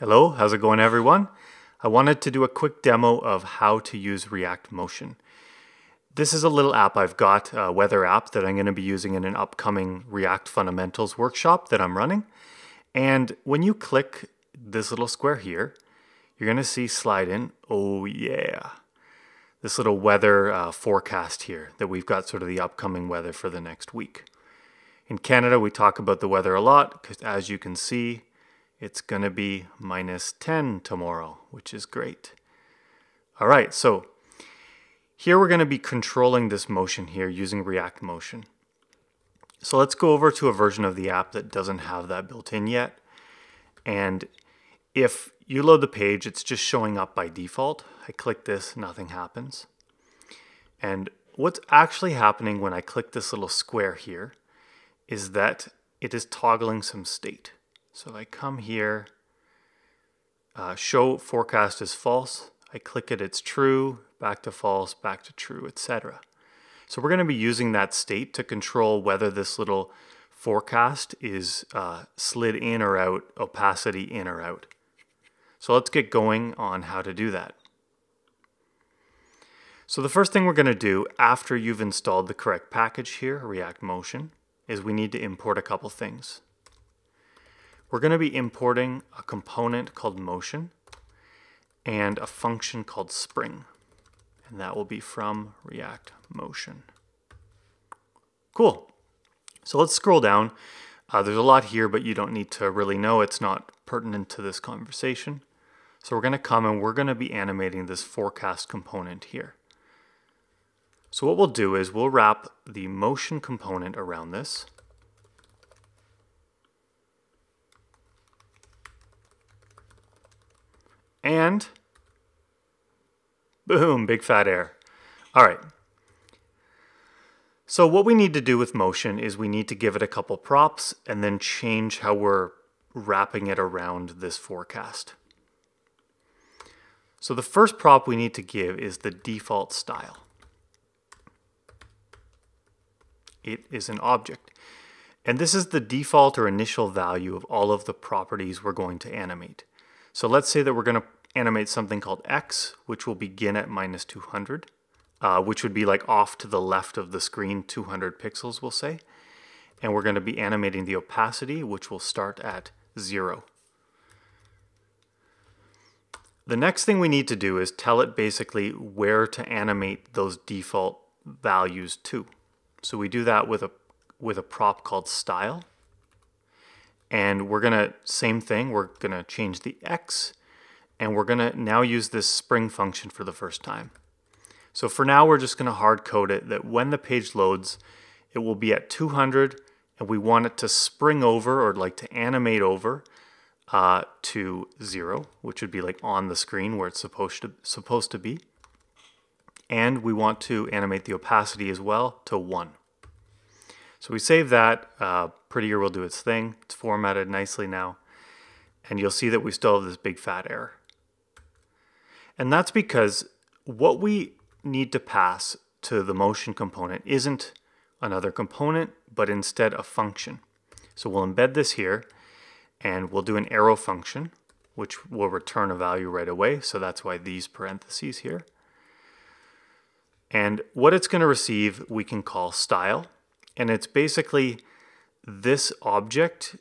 Hello, how's it going everyone? I wanted to do a quick demo of how to use React Motion. This is a little app I've got, a weather app that I'm going to be using in an upcoming React Fundamentals workshop that I'm running. And when you click this little square here, you're going to see slide in, oh yeah, this little weather uh, forecast here that we've got sort of the upcoming weather for the next week. In Canada, we talk about the weather a lot because as you can see, it's going to be minus 10 tomorrow, which is great. All right, so here we're going to be controlling this motion here using React Motion. So let's go over to a version of the app that doesn't have that built in yet. And if you load the page, it's just showing up by default. I click this, nothing happens. And what's actually happening when I click this little square here is that it is toggling some state. So I come here, uh, show forecast is false. I click it, it's true, back to false, back to true, etc. So we're going to be using that state to control whether this little forecast is uh, slid in or out, opacity in or out. So let's get going on how to do that. So the first thing we're going to do after you've installed the correct package here, React Motion, is we need to import a couple things. We're going to be importing a component called motion and a function called spring. And that will be from React Motion. Cool. So let's scroll down. Uh, there's a lot here, but you don't need to really know. It's not pertinent to this conversation. So we're going to come and we're going to be animating this forecast component here. So what we'll do is we'll wrap the motion component around this. And boom, big fat air. All right. So what we need to do with motion is we need to give it a couple props and then change how we're wrapping it around this forecast. So the first prop we need to give is the default style. It is an object. And this is the default or initial value of all of the properties we're going to animate. So let's say that we're going to animate something called x, which will begin at minus 200, uh, which would be like off to the left of the screen, 200 pixels, we'll say. And we're going to be animating the opacity, which will start at zero. The next thing we need to do is tell it basically where to animate those default values to. So we do that with a with a prop called style. And we're gonna, same thing, we're gonna change the X and we're gonna now use this spring function for the first time. So for now, we're just gonna hard code it that when the page loads, it will be at 200 and we want it to spring over or like to animate over uh, to zero, which would be like on the screen where it's supposed to, supposed to be. And we want to animate the opacity as well to one. So we save that. Uh, Prettier will do its thing. It's formatted nicely now. And you'll see that we still have this big fat error. And that's because what we need to pass to the motion component isn't another component, but instead a function. So we'll embed this here and we'll do an arrow function, which will return a value right away. So that's why these parentheses here. And what it's going to receive, we can call style and it's basically this object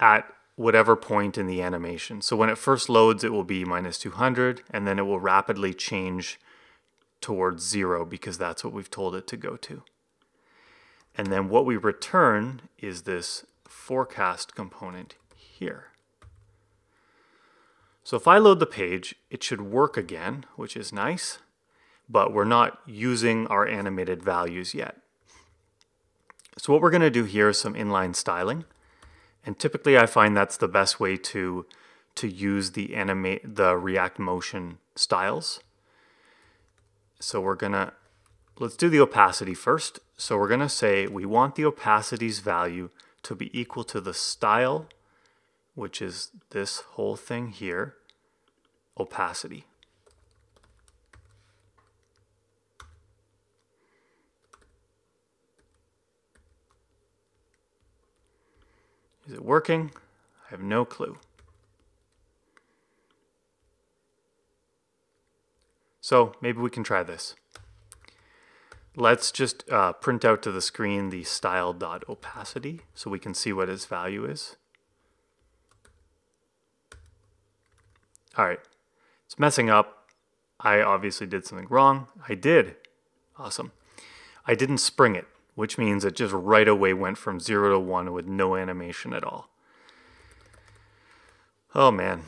at whatever point in the animation. So when it first loads, it will be minus 200, and then it will rapidly change towards zero because that's what we've told it to go to. And then what we return is this forecast component here. So if I load the page, it should work again, which is nice, but we're not using our animated values yet. So what we're going to do here is some inline styling. And typically I find that's the best way to, to use the, animate, the React Motion styles. So we're to, let's do the opacity first. So we're to say we want the opacity's value to be equal to the style, which is this whole thing here, opacity. Is it working? I have no clue. So maybe we can try this. Let's just uh, print out to the screen the style.opacity so we can see what its value is. All right, it's messing up. I obviously did something wrong. I did. Awesome. I didn't spring it which means it just right away went from 0 to 1 with no animation at all. Oh man.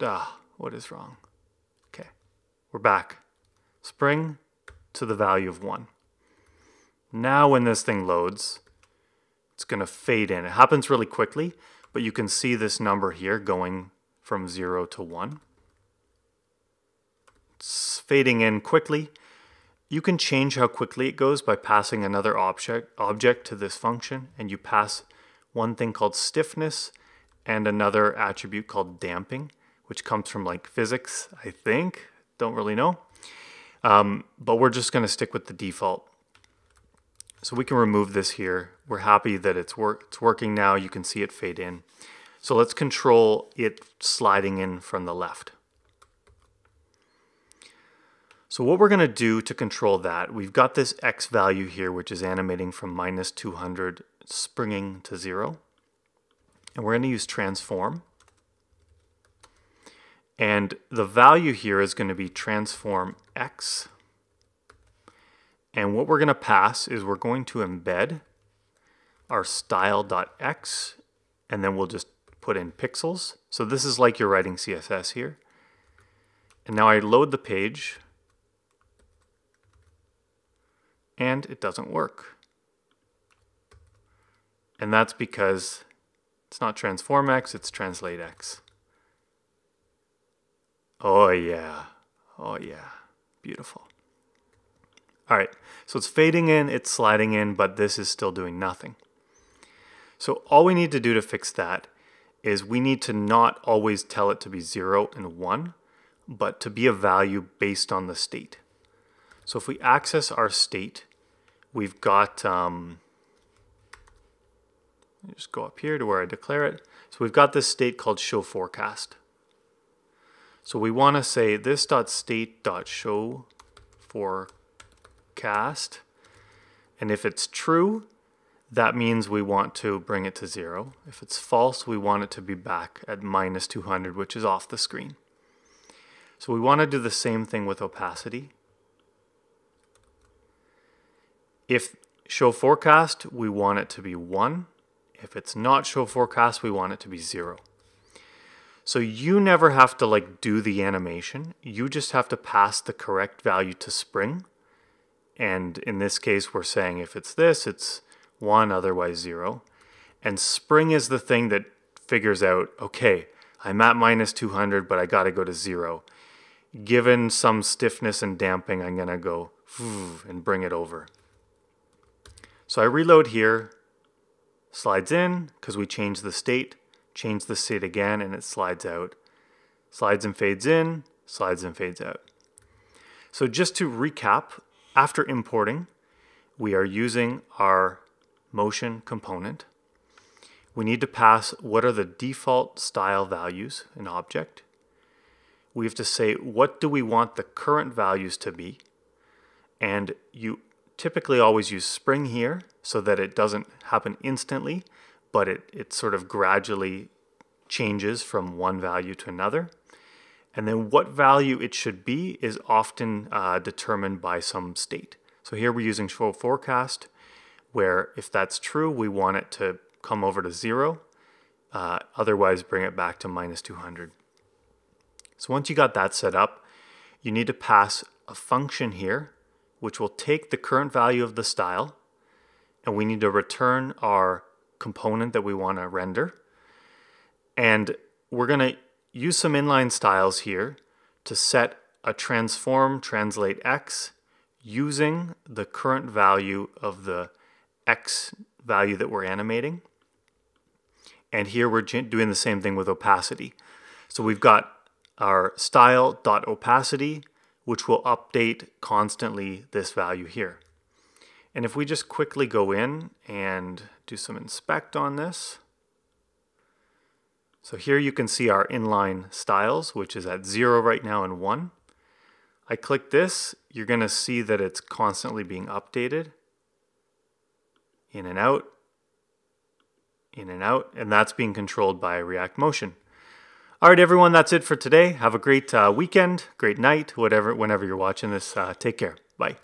Ah, what is wrong? Okay, we're back. Spring to the value of 1. Now when this thing loads, it's going to fade in. It happens really quickly, but you can see this number here going from 0 to 1. It's fading in quickly. You can change how quickly it goes by passing another object, object to this function, and you pass one thing called stiffness and another attribute called damping, which comes from like physics, I think. Don't really know. Um, but we're just going to stick with the default. So we can remove this here. We're happy that it's, work it's working now. You can see it fade in. So let's control it sliding in from the left. So what we're going to do to control that, we've got this x value here, which is animating from minus 200 springing to 0. And we're going to use transform. And the value here is going to be transform x. And what we're going to pass is we're going to embed our style.x, and then we'll just put in pixels. So this is like you're writing CSS here. And now I load the page, and it doesn't work. And that's because it's not transform x, it's translate x. Oh yeah, oh yeah, beautiful. All right, so it's fading in, it's sliding in, but this is still doing nothing. So all we need to do to fix that is we need to not always tell it to be zero and one, but to be a value based on the state. So if we access our state, we've got, um, just go up here to where I declare it. So we've got this state called show forecast. So we want to say this dot state dot show forecast. And if it's true, that means we want to bring it to zero. If it's false, we want it to be back at minus 200, which is off the screen. So we want to do the same thing with opacity. If show forecast, we want it to be 1. If it's not show forecast, we want it to be 0. So you never have to like do the animation. You just have to pass the correct value to Spring. And in this case, we're saying if it's this, it's 1, otherwise 0. And Spring is the thing that figures out, okay, I'm at minus 200, but I got to go to 0. Given some stiffness and damping, I'm going to go and bring it over. So I reload here, slides in because we changed the state, change the state again and it slides out. Slides and fades in, slides and fades out. So just to recap, after importing, we are using our motion component. We need to pass what are the default style values in object. We have to say what do we want the current values to be. And you typically always use spring here so that it doesn't happen instantly, but it, it sort of gradually changes from one value to another. And then what value it should be is often uh, determined by some state. So here we're using show forecast, where if that's true, we want it to come over to zero. Uh, otherwise, bring it back to minus 200. So once you got that set up, you need to pass a function here which will take the current value of the style, and we need to return our component that we want to render. And we're going to use some inline styles here to set a transform translate x using the current value of the x value that we're animating. And here we're doing the same thing with opacity. So we've got our style.opacity which will update constantly this value here. And if we just quickly go in and do some inspect on this, So here you can see our inline styles, which is at zero right now and one. I click this, you're gonna see that it's constantly being updated. In and out, in and out, and that's being controlled by React Motion. All right, everyone, that's it for today. Have a great uh, weekend, great night, whatever, whenever you're watching this. Uh, take care. Bye.